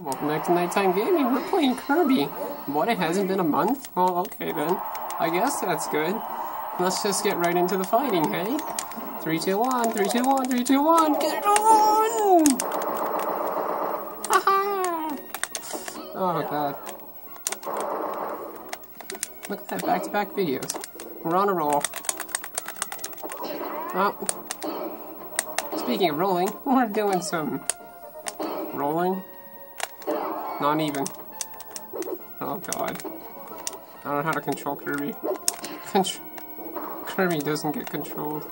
Welcome back to Nighttime Gaming. We're playing Kirby. What, it hasn't been a month? Well, okay then. I guess that's good. Let's just get right into the fighting, hey? 3, 2, 1, 3, 2, 1, 3, 2, 1, get on! Oh god. Look at that back-to-back videos. We're on a roll. Oh. Speaking of rolling, we're doing some rolling. Not even. Oh god. I don't know how to control Kirby. Contr Kirby doesn't get controlled.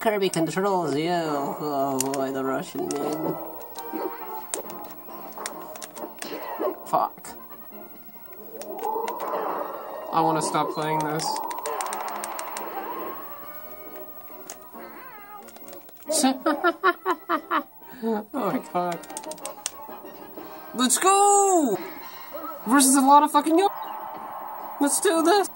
Kirby controls you. Oh boy, the Russian man. Fuck. I want to stop playing this. Let's go! Versus a lot of fucking yo- Let's do this!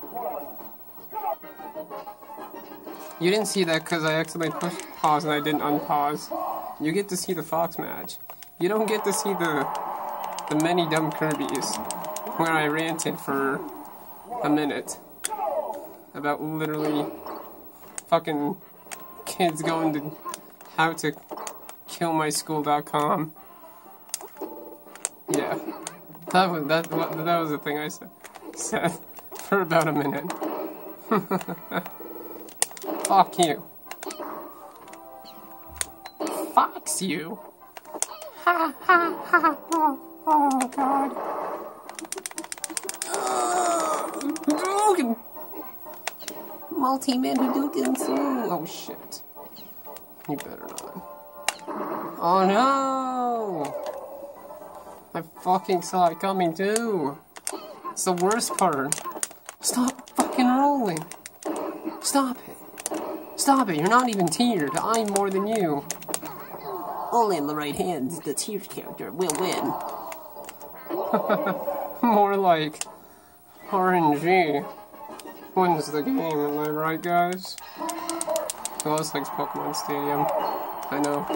You didn't see that because I accidentally pushed pause and I didn't unpause. You get to see the Fox match. You don't get to see the the many dumb Kirby's where I ranted for a minute about literally fucking kids going to how to killmyschool.com. Yeah, that was that. That was the thing I said said for about a minute. Fuck you. Fox you. Ha ha ha. Oh, oh god. Hadouken! Multi-man Hadouken. Oh shit. You better not. Oh no! I fucking saw it coming too. It's the worst part. Stop fucking rolling. Stop it. Stop it. You're not even tiered. I'm more than you. Only in the right hands, the tiered character will win. more like RNG wins the game, am I right, guys? Who else likes Pokemon Stadium? I know.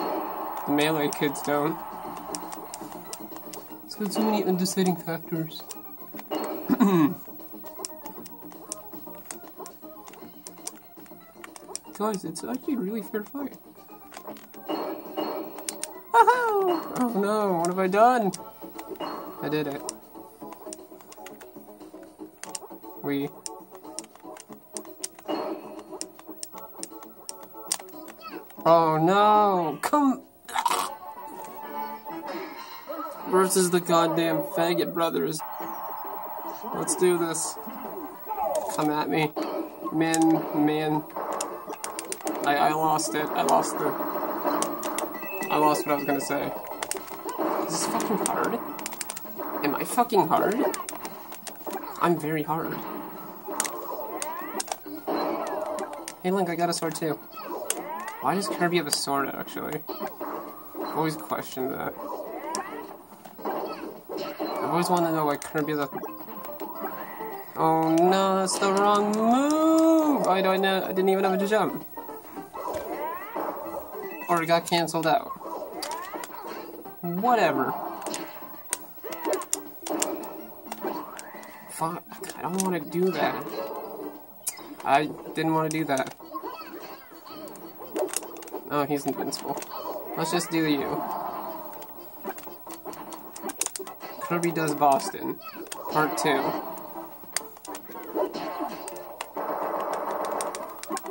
The Melee kids don't. It's got so many undeciding factors. Guys, it's actually really fair fight. Oh, oh no, what have I done? I did it. We. Oh no! Come! Versus the goddamn faggot brothers. Let's do this. Come at me. Man, man. I, I lost it. I lost the... I lost what I was gonna say. Is this fucking hard? Am I fucking hard? I'm very hard. Hey Link, I got a sword too. Why does Kirby have a sword, actually? I've always questioned that. Always want to know why Kirby has a... Oh no, that's the wrong move! I don't know, I didn't even have a jump. Or it got cancelled out. Whatever. Fuck, I don't want to do that. I didn't want to do that. Oh, he's invincible. Let's just do you. Kirby Does Boston, Part 2.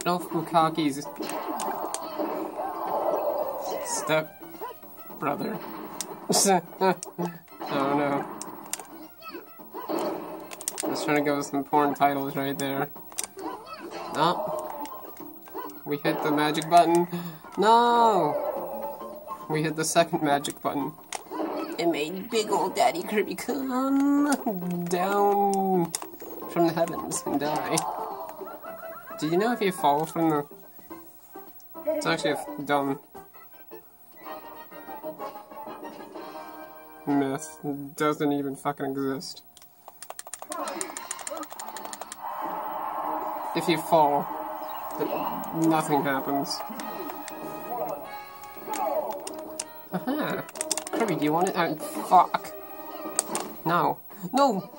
Elf Bukaki's step brother. oh no. I was trying to go with some porn titles right there. Oh. We hit the magic button. No! We hit the second magic button. It made big old Daddy Kirby come down from the heavens and die. Do you know if you fall from the... It's actually a dumb myth. Doesn't even fucking exist. If you fall, nothing happens. Aha! Do you want it? Oh, fuck. No. No!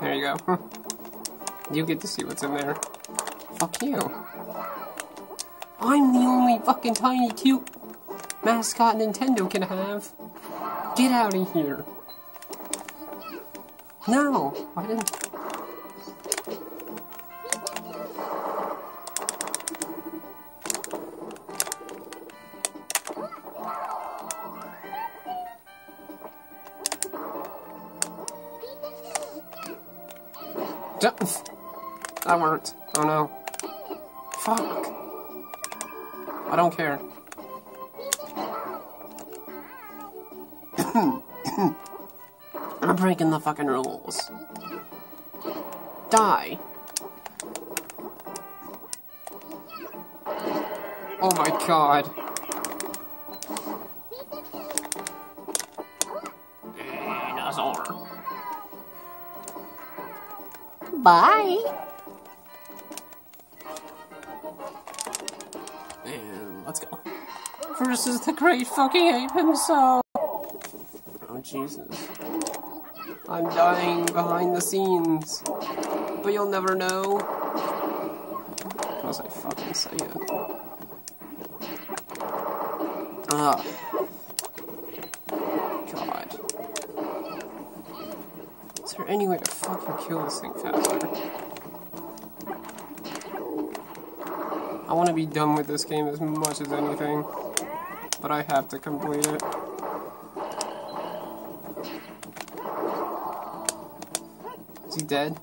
There you go. you get to see what's in there. Fuck you. I'm the only fucking tiny cute mascot Nintendo can have. Get out of here. No! I didn't... That worked. Oh no. Fuck. I don't care. I'm breaking the fucking rules. Die. Oh my god. Dinosaur. Bye. Let's go. Versus the great fucking ape himself. Oh Jesus. I'm dying behind the scenes. But you'll never know. Because I fucking say it. Ah. God. Is there any way to fucking kill this thing faster? I want to be done with this game as much as anything. But I have to complete it. Is he dead?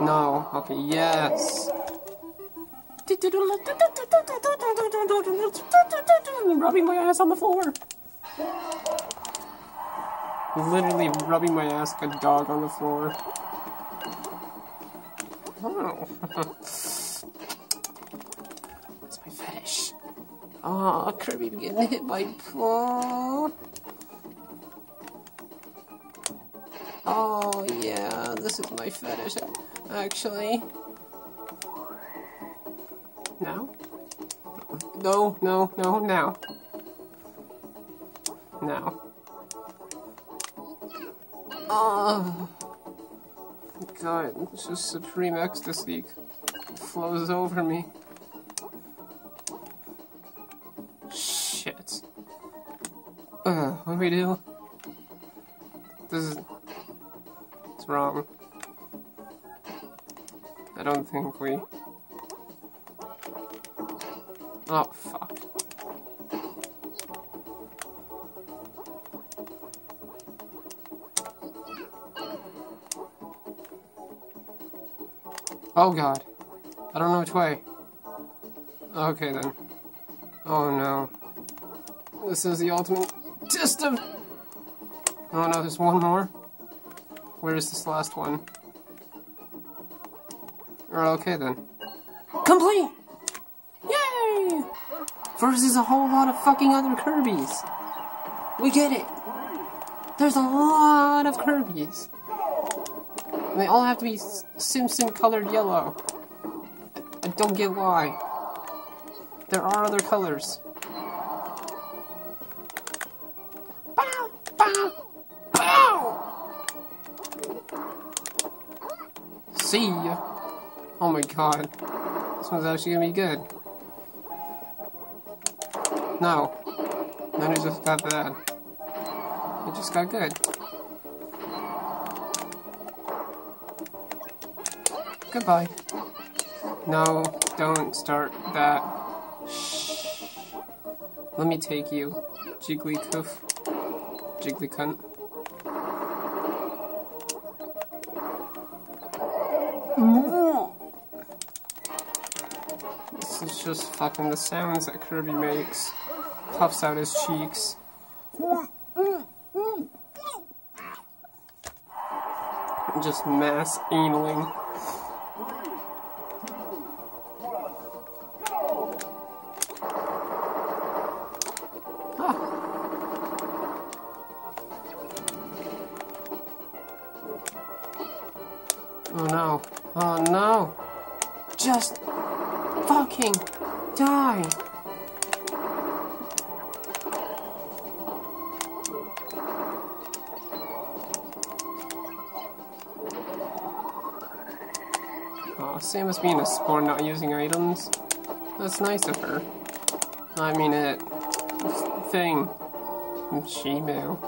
No. Okay, yes. Rubbing my ass on the floor. Literally rubbing my ass like a dog on the floor. Oh. Oh, Kirby getting hit by Paul. Oh, yeah, this is my fetish, actually. Now? No, no, no, now. Now. Oh. Ah. God, it's just supreme ecstasy flows over me. Uh, what do we do? This is... It's wrong. I don't think we... Oh, fuck. Oh god. I don't know which way. Okay then. Oh no. This is the ultimate test of... Oh no, there's one more. Where is this last one? Oh, okay then. Complete! Yay! Versus a whole lot of fucking other Kirby's. We get it. There's a lot of Kirby's. And they all have to be Simpson colored yellow. I don't get why. There are other colors. See. Oh my god. This one's actually gonna be good. No. Then just got bad. It just got good. Goodbye. No, don't start that. Shh. Let me take you, Jigglycoof. Jigglycunt. Mm. This is just fucking the sounds that Kirby makes. Puffs out his cheeks. Just mass analing. Oh ah. Just fucking die. Aw, Sam is being a sport not using items. That's nice of her. I mean it. Thing. Gmail.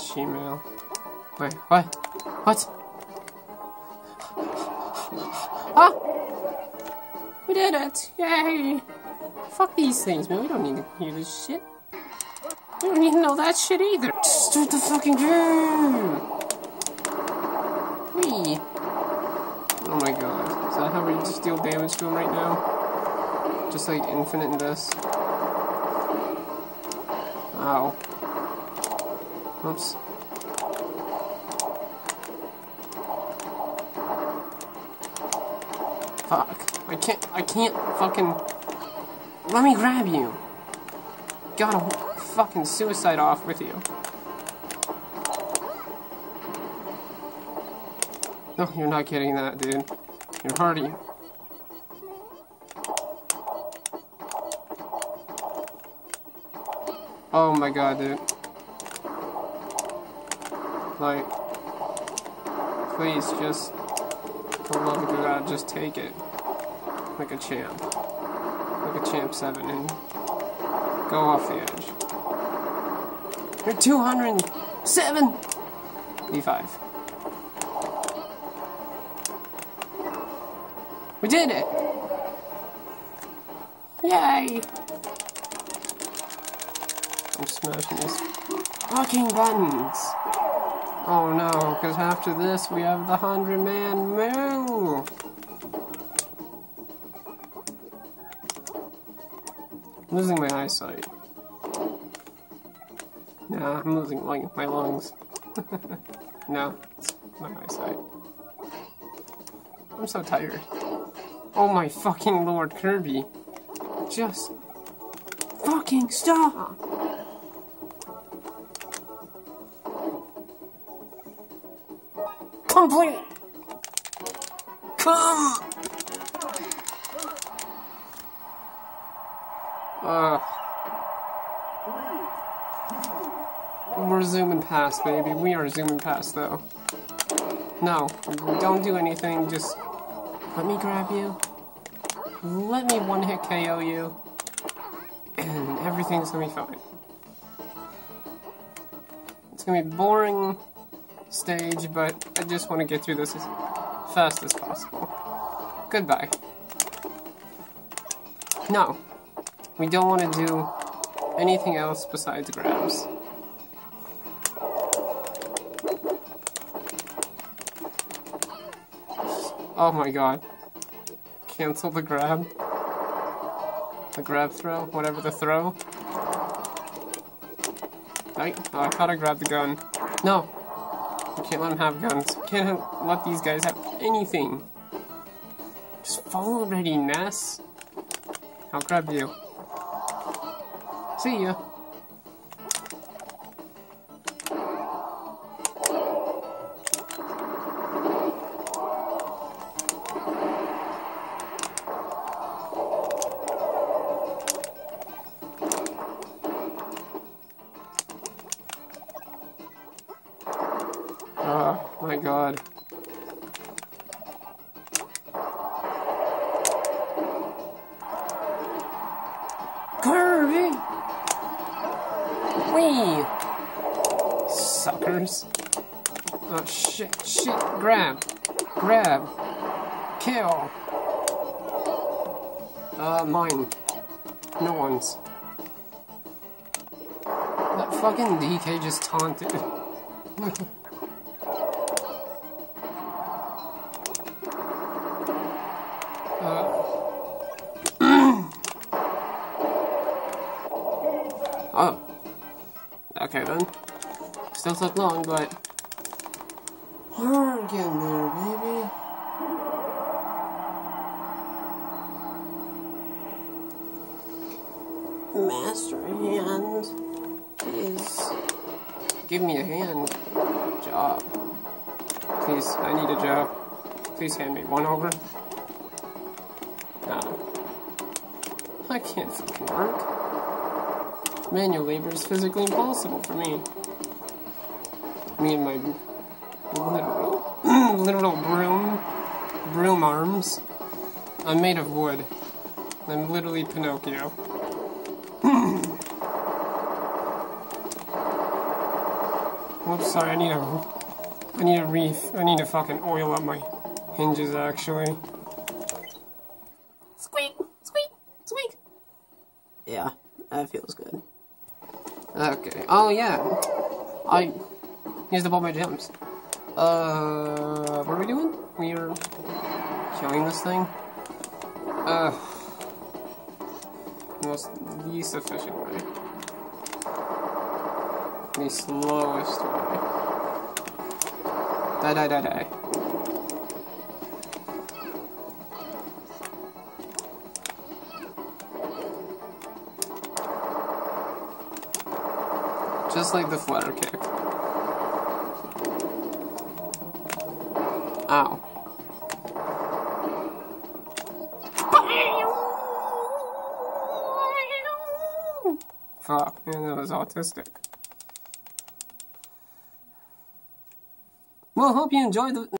She Gmail. Wait, what? What? Ah! We did it! Yay! Fuck these things, man. We don't need to hear this shit. We don't need to know that shit either. Start the fucking game! Wee! Oh my god. Is that how we just deal damage to him right now? Just like infinite in this? Ow. Oops. Fuck. I can't, I can't fucking... Let me grab you. Got a fucking suicide off with you. No, you're not getting that, dude. You're hardy. Oh my god, dude. Like, please just, for love of God, just take it. Like a champ. Like a champ 7 and go off the edge. You're 207! E5. We did it! Yay! I'm smashing these fucking buttons! Oh no, because after this we have the 100 man move! I'm losing my eyesight. Nah, I'm losing like my lungs. no, it's my eyesight. I'm so tired. Oh my fucking lord, Kirby. Just fucking stop! Complete! Come! Uh, we're zooming past, baby. We are zooming past, though. No, don't do anything. Just let me grab you. Let me one-hit KO you. And everything's gonna be fine. It's gonna be boring stage, but I just want to get through this as fast as possible. Goodbye. No. We don't want to do anything else besides grabs. Oh my god. Cancel the grab. The grab throw, whatever the throw. I, oh, I thought I grabbed the gun. No! You can't let them have guns. You can't let these guys have anything. Just fall already, Ness. I'll grab you. See ya. Oh my god. Kirby! Wee! Suckers. Oh shit, shit, grab. Grab. Kill. Uh, mine. No one's. That fucking DK just taunted. Oh. Okay then. Still took long, but we're getting there, baby. Master hand, please give me a hand job. Please, I need a job. Please hand me one over. No. I can't fucking work. Manual labor is physically impossible for me. Me and my literally literal broom, broom arms. I'm made of wood. I'm literally Pinocchio. Whoops, sorry, I need a, I need a reef. I need to fucking oil up my hinges, actually. Okay. Oh yeah. I used up all my gems. Uh, what are we doing? We are killing this thing. Uh, most least efficient way. The slowest way. Die, die, die, die. Just like the flutter kick. Ow. Fuck, that was autistic. Well, hope you enjoyed the.